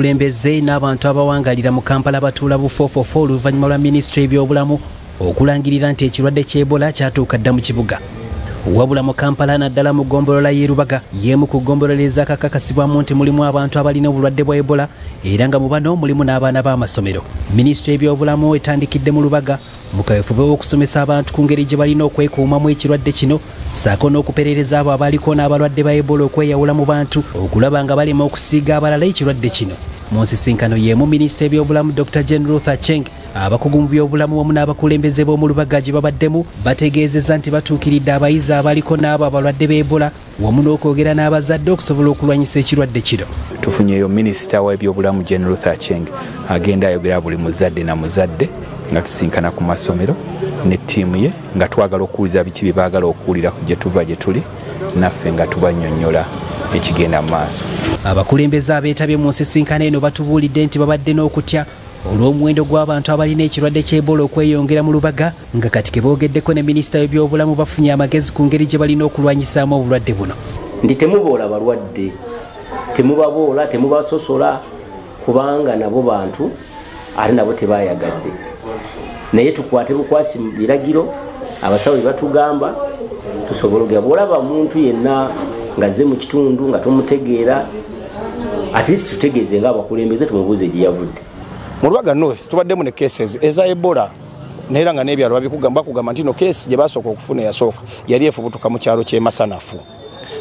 abakulembeze n'abantu abawangalira mu kampala batuula bufofofo oluvannyuma lwa minisitule y'ebyobulamu okulangirira nti ekirwadde ky'ebola kyatuuka dda mu kibuga. Wabula mu kampala naddala mu ggombolola y'erubaga y'emu ku ggombolola ezakakakasibwamu nti mulimu abantu abalina obulwadde bwa ebola era nga mu bano mulimu n'abaana b'amasomero. Minisitule y'ebyobulamu etandikidde mu lubaga mu kaweefube w'okusomesa abantu ku ngeri gye balina okwekuumamu ekirwadde kino ssaako n'okuperereza abo abaliko n'abalwadde ba ebola okweyawula mu bantu okulaba nga balema okusiiga abalala ekirwadde kino mu nsisinkano y'emu minisita ebyobulamu dr. Jen ruth acheng abakugu mu byobulamu wamu n'abakulembeze b'omu lubaga gye babaddemu bategeezezza nti batuukiridde abayizi abaliko n'abo abalwadde b'ebola wamu n'okwogera n'abazadde okusobola okulwanyisa ekirwadde kino. Tufunyeyo minisita w'ebyobulamu jen ruth acheng agenda ayogera buli muzadde na muzadde nga tusinkana ku masomero ne ttiimu ye nga twagala okuwuliza biki bye baagala okuwulira gye tuva gye tuli naffe nga tubannyonnyola ekigenda mu maaso. Abakulembeze abeetabye mu nsisinkano eno batubuulidde nti babadde n'okutya olw'omuwendo gw'abantu abalina ekirwadde ky'ebola okweyongera mu lubaga nga kati ke boogeddeko ne minisita w'ebyobulamu bafunye amagezi ku ngeri gye balina okulwanyisaamu obulwadde buno. Nti temuboola balwadde temubaboola temubasosola kubanga nabo bantu ate nabo tebayagadde. Naye tukwate bukwasi mu biragiro abasawo bye batugamba tusobole ogera bwolaba muntu yenna ngazze mu kitundu nga tumutegeera atlist tutegeeze nga abakulembeze tumubuuze gye yavudde. Mu lubaga north tubaddemu ne cases eza ebola naera nga n'ebyalo bakugamba nti no kesi gye basooka okufuna eyasooka yali efubutuka mu kyalo ky'emasanafu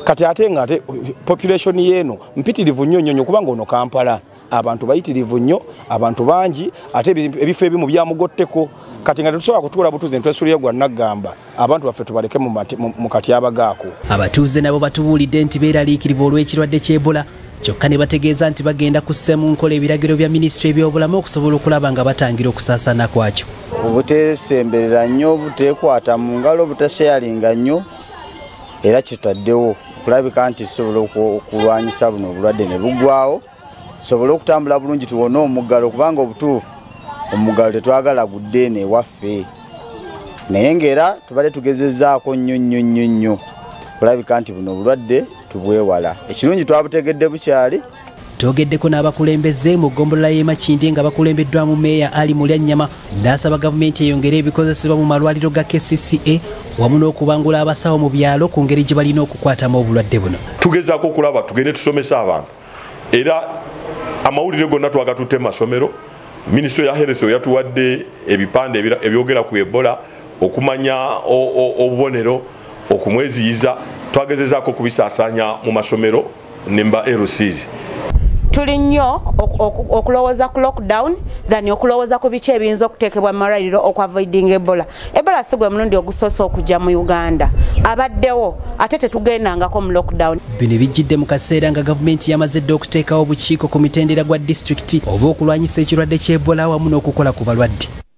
kati ate nga ate population yeeno mpitirivu nnyo nnyo kubanga ono kampala. Abantu bayitirivu nnyo abantu bangi ate ebifo ebimu byamugotteko kati nga tetusobola kutuula butuuzi ntwesulire gwa naggamba abantu baffe tubaleke mu katyabagaako abatuuze nabo batubuulidde nti beeraliikirivu olw'ekirwadde ky'ebola. Kyokka ne bategeeza nti bagenda kussa mu nkola ebiragiro bya minisitule ebyobulamu okusobola okulaba nga batangira okusaasaana kwakyo. Obutesemberera nnyo obutekwata mu ngalo obutasheyalinga nnyo era kitaddewo. Okulabika nti tusobola okulwanyisa buno obulwadde ne buggwawo tusobole okutambula bulungi tuwone omuggalo kubanga obutuufu omuggalo tetwagala gudde eno ewaffe naye ngaera tubadde tugezezaako nnyo nnyo nnyo nnyo. Kulabika nti buno obulwadde tubwewala. Ekirungi twabutegedde bukyali. Twogeddeko n'abakulembeze mu ggombolola y'e makindi nga bakulembeddwamu meeya ali mulyannyama. N'asaba gavumenti eyongere ebikozesebwa mu malwaliro ga kcca wamu n'okubangula abasawo mu byalo ku ngeri gye balina okukwatamu obulwadde buno. Tugezaako okulaba tugende tusomesa abantu. Era amawulire gonna twagatutte mu masomero minisitule ya health yatuwadde ebipande ebyogera ku ebola okumanya obubonero okumweziyiza twagezezaako kubisaasaanya mu masomero nemba lcs tuli nnyo okulowooza ku lockdown than okulowooza ku biki ebiyinza okuteekebwa mu malwaliro okwavoiding ebola. Ebola si gwe mulundi ogusoose okujja mu uganda. Abaddewo ate tetugendangako mu lockdown. Bino bijjidde mu kaseera nga gavumenti yamaze dde okuteekawo obukiiko ku mitendera gwa disitulikiti oba okulwanyisa ekirwadde ky'ebola wamu n'okukola ku balwadde